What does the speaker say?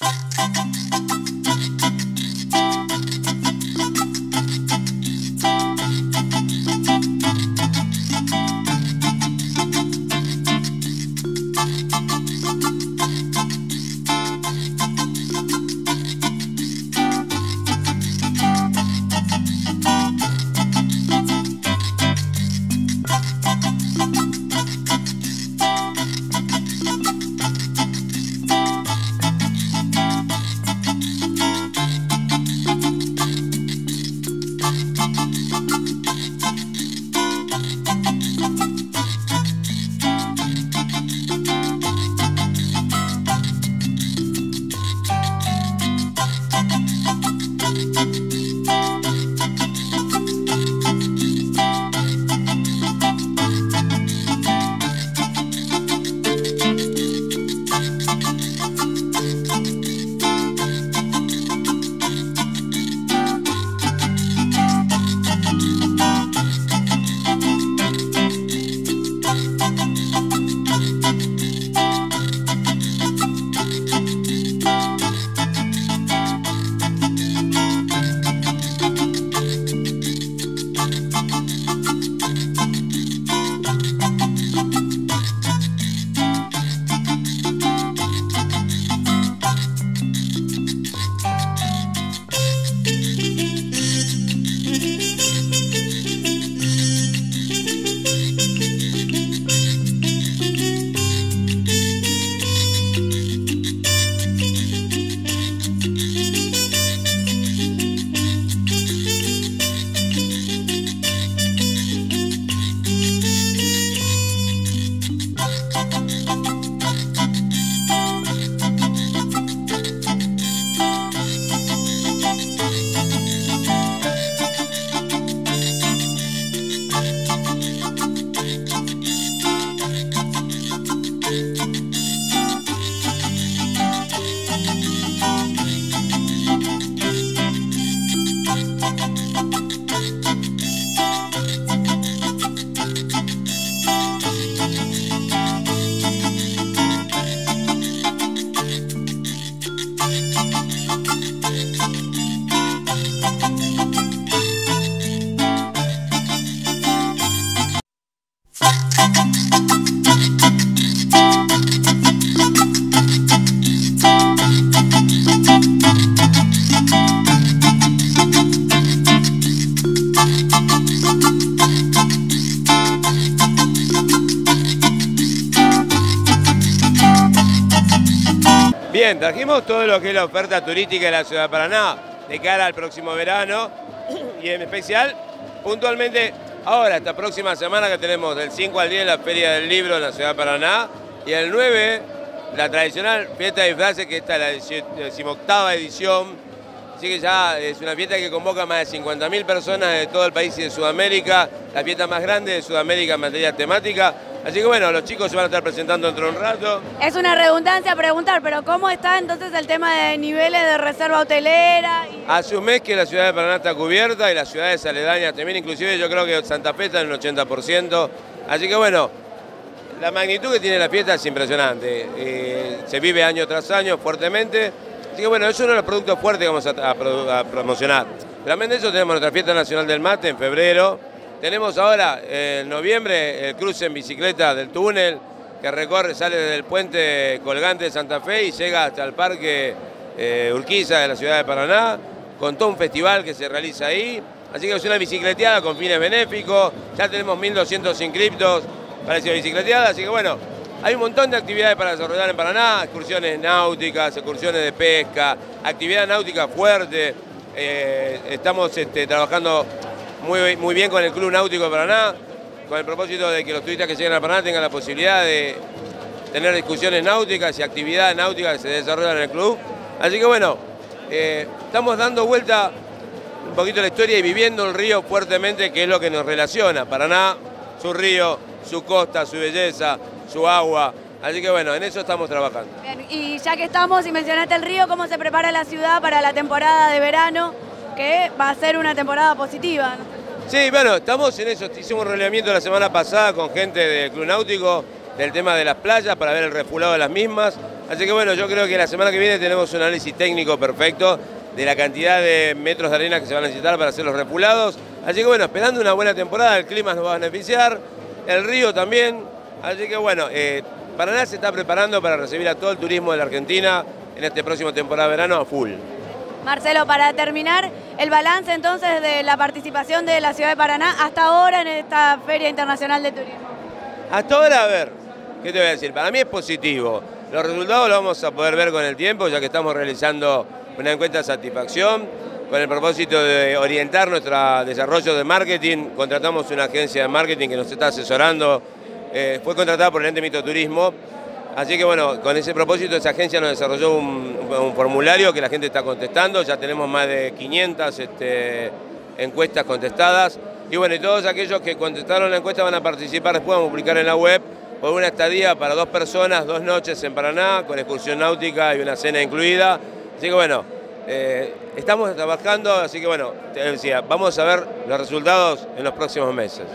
Thank you. Bien, trajimos todo lo que es la oferta turística de la ciudad de Paraná de cara al próximo verano y en especial puntualmente ahora, esta próxima semana que tenemos del 5 al 10 la Feria del Libro en la ciudad de Paraná y el 9 la tradicional fiesta de disfraces que está la decimoctava edición. Así que ya es una fiesta que convoca más de 50.000 personas de todo el país y de Sudamérica, la fiesta más grande de Sudamérica en materia temática. Así que bueno, los chicos se van a estar presentando dentro de un rato. Es una redundancia preguntar, pero ¿cómo está entonces el tema de niveles de reserva hotelera? Hace un mes que la ciudad de Paraná está cubierta y las ciudades aledañas también, inclusive yo creo que Santa Fe está en el 80%. Así que bueno, la magnitud que tiene la fiesta es impresionante. Eh, se vive año tras año fuertemente. Así que bueno, es uno de los productos fuertes que vamos a, a promocionar. Realmente eso tenemos nuestra fiesta nacional del mate en febrero tenemos ahora en noviembre el cruce en bicicleta del túnel que recorre, sale desde el puente colgante de Santa Fe y llega hasta el parque eh, Urquiza de la ciudad de Paraná, con todo un festival que se realiza ahí. Así que es una bicicleteada con fines benéficos, ya tenemos 1.200 inscriptos para esa bicicleteada, así que bueno, hay un montón de actividades para desarrollar en Paraná, excursiones náuticas, excursiones de pesca, actividad náutica fuerte. Eh, estamos este, trabajando muy, muy bien con el Club Náutico de Paraná, con el propósito de que los turistas que lleguen a Paraná tengan la posibilidad de tener discusiones náuticas y actividades náuticas que se desarrollan en el club. Así que bueno, eh, estamos dando vuelta un poquito la historia y viviendo el río fuertemente, que es lo que nos relaciona. Paraná, su río, su costa, su belleza, su agua. Así que bueno, en eso estamos trabajando. Bien, y ya que estamos y mencionaste el río, ¿cómo se prepara la ciudad para la temporada de verano? Que va a ser una temporada positiva. Sí, bueno, estamos en eso. Hicimos un relevamiento la semana pasada con gente del Club Náutico del tema de las playas para ver el refulado de las mismas. Así que bueno, yo creo que la semana que viene tenemos un análisis técnico perfecto de la cantidad de metros de arena que se van a necesitar para hacer los refulados. Así que bueno, esperando una buena temporada, el clima nos va a beneficiar, el río también. Así que bueno, eh, Paraná se está preparando para recibir a todo el turismo de la Argentina en este próximo temporada de verano a full. Marcelo, para terminar, el balance entonces de la participación de la ciudad de Paraná hasta ahora en esta Feria Internacional de Turismo. Hasta ahora, a ver, ¿qué te voy a decir? Para mí es positivo. Los resultados los vamos a poder ver con el tiempo, ya que estamos realizando una encuesta de satisfacción con el propósito de orientar nuestro desarrollo de marketing. Contratamos una agencia de marketing que nos está asesorando. Eh, fue contratada por el ente Mito Turismo. Así que bueno, con ese propósito esa agencia nos desarrolló un, formulario que la gente está contestando. Ya tenemos más de 500 este, encuestas contestadas. Y bueno, y todos aquellos que contestaron la encuesta van a participar después, vamos a publicar en la web, por una estadía para dos personas, dos noches en Paraná, con excursión náutica y una cena incluida. Así que bueno, eh, estamos trabajando, así que bueno, te decía, vamos a ver los resultados en los próximos meses.